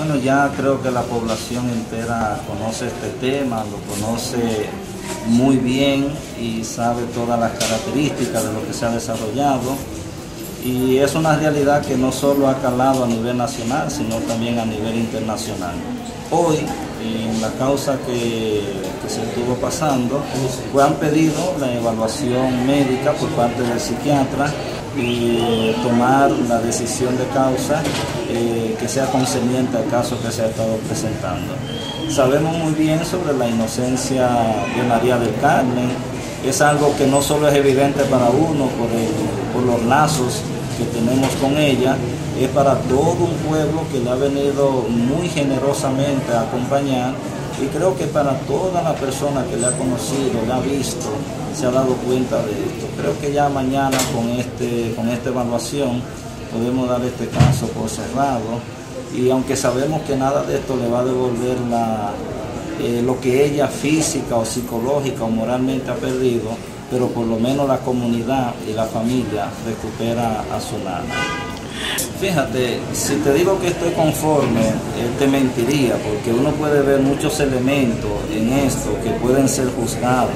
Bueno, ya creo que la población entera conoce este tema, lo conoce muy bien y sabe todas las características de lo que se ha desarrollado. Y es una realidad que no solo ha calado a nivel nacional, sino también a nivel internacional. Hoy, en la causa que, se estuvo pasando, pues han pedido la evaluación médica por parte del psiquiatra y tomar la decisión de causa eh, que sea concerniente al caso que se ha estado presentando. Sabemos muy bien sobre la inocencia de María del Carmen, es algo que no solo es evidente para uno por, por los lazos que tenemos con ella, es para todo un pueblo que le ha venido muy generosamente a acompañar y creo que para toda la persona que le ha conocido, le ha visto, se ha dado cuenta de esto. Creo que ya mañana con, este, con esta evaluación podemos dar este caso por cerrado y aunque sabemos que nada de esto le va a devolver la, eh, lo que ella física o psicológica o moralmente ha perdido, pero por lo menos la comunidad y la familia recupera a su nana. Fíjate, si te digo que estoy conforme, te mentiría, porque uno puede ver muchos elementos en esto que pueden ser juzgados,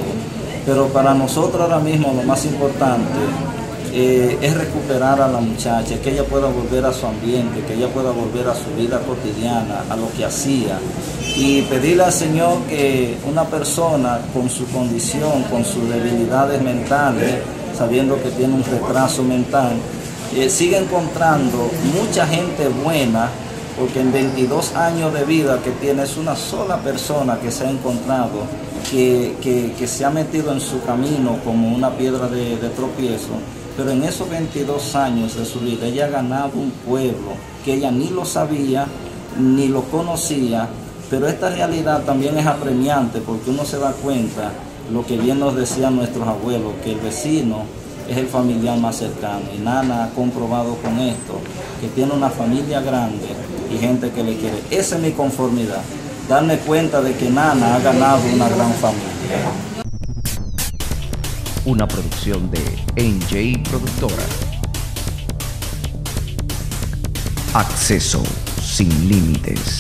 pero para nosotros ahora mismo lo más importante eh, es recuperar a la muchacha, que ella pueda volver a su ambiente, que ella pueda volver a su vida cotidiana, a lo que hacía. Y pedirle al Señor que una persona con su condición, con sus debilidades mentales, sabiendo que tiene un retraso mental, eh, sigue encontrando mucha gente buena, porque en 22 años de vida que tiene es una sola persona que se ha encontrado, que, se ha metido en su camino como una piedra de, de tropiezo, pero en esos 22 años de su vida ella ha ganado un pueblo que ella ni lo sabía, ni lo conocía, pero esta realidad también es apremiante porque uno se da cuenta, lo que bien nos decían nuestros abuelos, que el vecino es el familiar más cercano. Y Nana ha comprobado con esto que tiene una familia grande y gente que le quiere. Esa es mi conformidad. Darme cuenta de que Nana ha ganado una gran familia. Una producción de NJ Productora. Acceso sin límites.